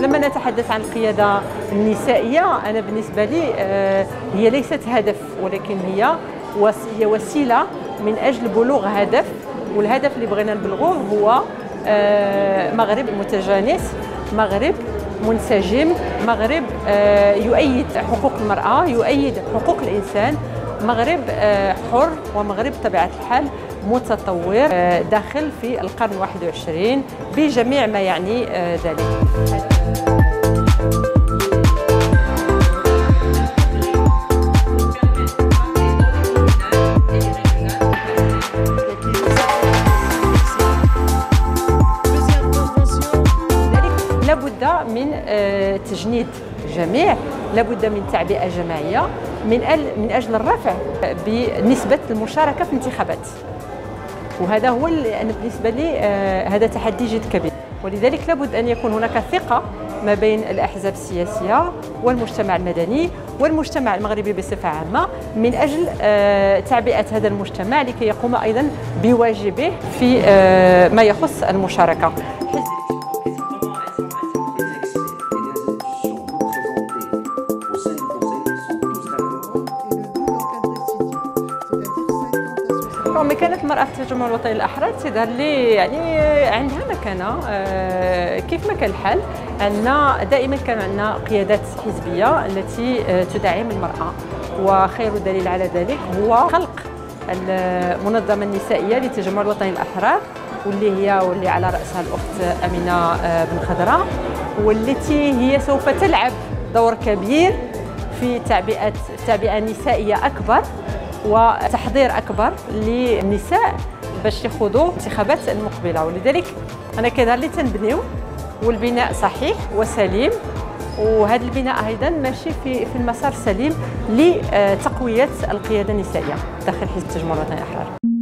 لما نتحدث عن القيادة النسائية أنا بالنسبة لي آه، هي ليست هدف ولكن هي وس- هي وسيلة من أجل بلوغ هدف. والهدف اللي بغينا نبلغوه هو مغرب متجانس مغرب منسجم مغرب آه، يؤيد حقوق المرأة يؤيد حقوق الإنسان. مغرب آه، حر ومغرب بطبيعة الحال متطور آه، داخل في القرن 21 بجميع ما يعني آه، ذلك. لابد من آه، تجنيد الجميع لابد من تعبئة جماعية من من أجل الرفع بنسبة المشاركة في الانتخابات. وهذا هو بالنسبة لي آه، هذا تحدي جد كبير. ولذلك لابد أن يكون هناك ثقة ما بين الأحزاب السياسية والمجتمع المدني والمجتمع المغربي بصفة عامة من أجل آه، تعبئة هذا المجتمع لكي يقوم أيضا بواجبه في ما يخص المشاركة. رغم كانت المرأة في التجمع الوطني الأحرار تظهر يعني عندها مكانة آه، كيف ما كان الحال عندنا دائما كان عندنا قيادات حزبية التي آه، تدعم المرأة وخير دليل على ذلك هو خلق المنظمة النسائية للتجمع الوطني الأحرار واللي هي واللي على رأسها الأخت أمينة آه، بن خضراء والتي هي سوف تلعب دور كبير في تعبئة تعبئة نسائية أكبر وتحضير أكبر للنساء باش يخوضوا الانتخابات المقبلة. ولذلك أنا كيظهر لي تنبنيو والبناء صحيح وسليم وهذا البناء أيضا ماشي في في المسار السليم لتقوية القيادة النسائية داخل حزب التجمع الوطني الأحرار.